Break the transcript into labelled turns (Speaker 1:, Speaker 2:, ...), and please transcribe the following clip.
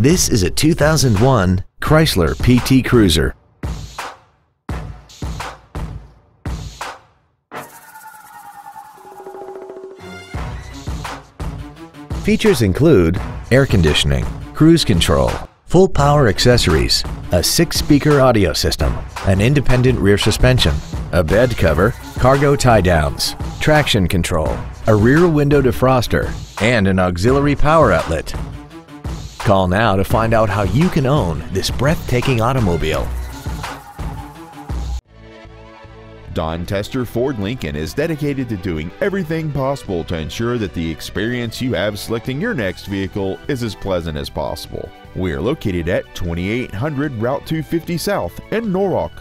Speaker 1: This is a 2001 Chrysler PT Cruiser. Features include air conditioning, cruise control, full power accessories, a six-speaker audio system, an independent rear suspension, a bed cover, cargo tie-downs, traction control, a rear window defroster, and an auxiliary power outlet. Call now to find out how you can own this breathtaking automobile.
Speaker 2: Don Tester Ford Lincoln is dedicated to doing everything possible to ensure that the experience you have selecting your next vehicle is as pleasant as possible. We are located at 2800 Route 250 South in Norwalk.